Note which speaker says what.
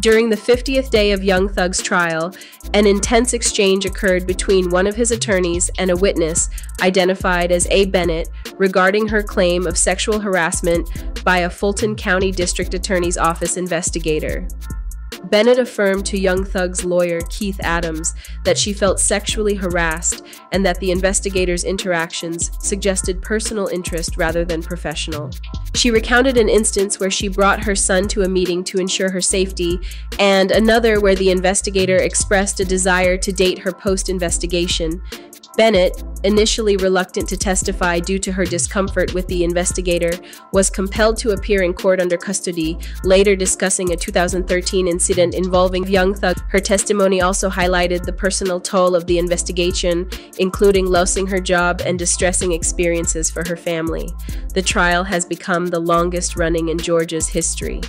Speaker 1: During the 50th day of Young Thug's trial, an intense exchange occurred between one of his attorneys and a witness, identified as A. Bennett, regarding her claim of sexual harassment by a Fulton County District Attorney's Office investigator. Bennett affirmed to Young Thug's lawyer, Keith Adams, that she felt sexually harassed and that the investigator's interactions suggested personal interest rather than professional. She recounted an instance where she brought her son to a meeting to ensure her safety, and another where the investigator expressed a desire to date her post investigation. Bennett, initially reluctant to testify due to her discomfort with the investigator, was compelled to appear in court under custody, later discussing a 2013 incident involving Young Thug. Her testimony also highlighted the personal toll of the investigation, including losing her job and distressing experiences for her family. The trial has become the longest running in Georgia's history.